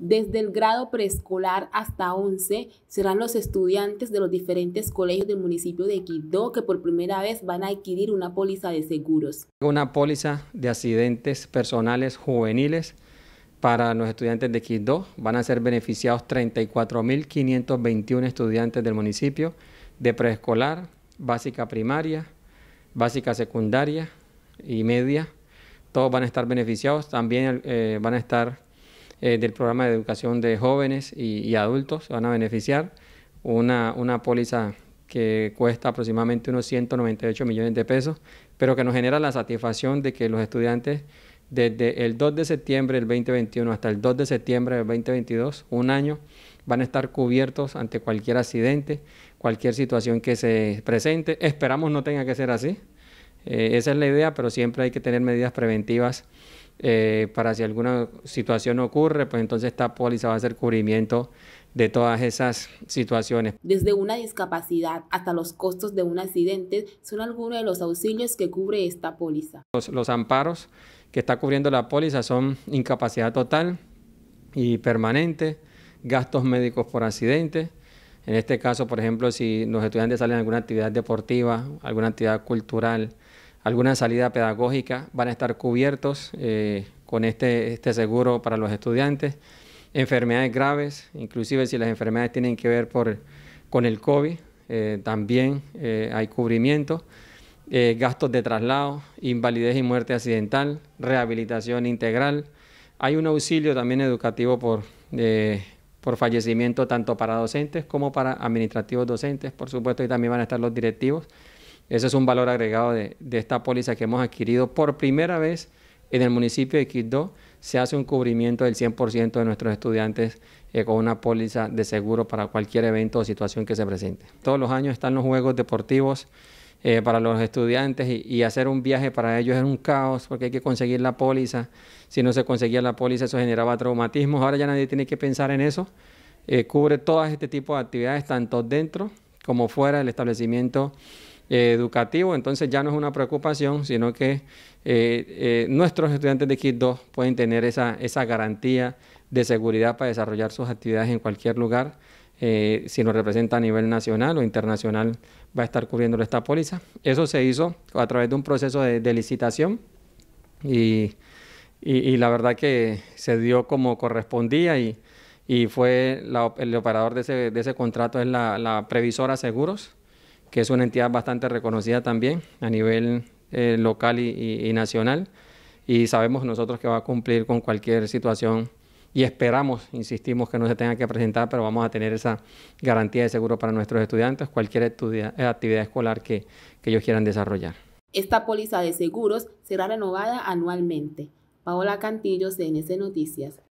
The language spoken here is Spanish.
Desde el grado preescolar hasta 11 serán los estudiantes de los diferentes colegios del municipio de Quibdó que por primera vez van a adquirir una póliza de seguros. Una póliza de accidentes personales juveniles para los estudiantes de Quibdó. Van a ser beneficiados 34.521 estudiantes del municipio de preescolar, básica primaria, básica secundaria y media. Todos van a estar beneficiados. También eh, van a estar eh, del programa de educación de jóvenes y, adultos, van a beneficiar una, una póliza que cuesta aproximadamente unos 198 millones de pesos, pero que nos genera la satisfacción de que los estudiantes desde el 2 de septiembre del 2021 hasta el 2 de septiembre del 2022, un año, van a estar cubiertos ante cualquier accidente, cualquier situación que se presente. Esperamos no tenga que ser así. Eh, esa es la idea, pero siempre hay que tener medidas preventivas eh, para si alguna situación ocurre, pues entonces esta póliza va a hacer cubrimiento de todas esas situaciones. Desde una discapacidad hasta los costos de un accidente son algunos de los auxilios que cubre esta póliza. Los, amparos que está cubriendo la póliza son incapacidad total y permanente, gastos médicos por accidente. En este caso, por ejemplo, si los estudiantes salen a alguna actividad deportiva, alguna actividad cultural, alguna salida pedagógica van a estar cubiertos eh, con este, este seguro para los estudiantes. Enfermedades graves, inclusive si las enfermedades tienen que ver por, con el COVID, eh, también eh, hay cubrimiento. gastos de traslado, invalidez y muerte accidental, rehabilitación integral. Hay un auxilio también educativo por, por fallecimiento tanto para docentes como para administrativos docentes, por supuesto, y también van a estar los directivos. Ese es un valor agregado de, esta póliza que hemos adquirido por primera vez en el municipio de Quito. Se hace un cubrimiento del 100% de nuestros estudiantes eh, con una póliza de seguro para cualquier evento o situación que se presente. Todos los años están los juegos deportivos eh, para los estudiantes y, hacer un viaje para ellos es un caos porque hay que conseguir la póliza. Si no se conseguía la póliza eso generaba traumatismos. Ahora ya nadie tiene que pensar en eso. Eh, cubre todo este tipo de actividades tanto dentro como fuera del establecimiento educativo, entonces ya no es una preocupación, sino que eh, eh, nuestros estudiantes de KIT 2 pueden tener esa, esa garantía de seguridad para desarrollar sus actividades en cualquier lugar. Eh, si nos representa a nivel nacional o internacional, va a estar cubriendo esta póliza. Eso se hizo a través de un proceso de, licitación y, y, la verdad que se dio como correspondía y, y fue el operador de ese, de ese contrato es la, la Previsora Seguros que es una entidad bastante reconocida también a nivel eh, local y, nacional. Y sabemos nosotros que va a cumplir con cualquier situación y esperamos, insistimos, que no se tenga que presentar, pero vamos a tener esa garantía de seguro para nuestros estudiantes, cualquier actividad escolar que, que ellos quieran desarrollar. Esta póliza de seguros será renovada anualmente. Paola Cantillo, CNC Noticias.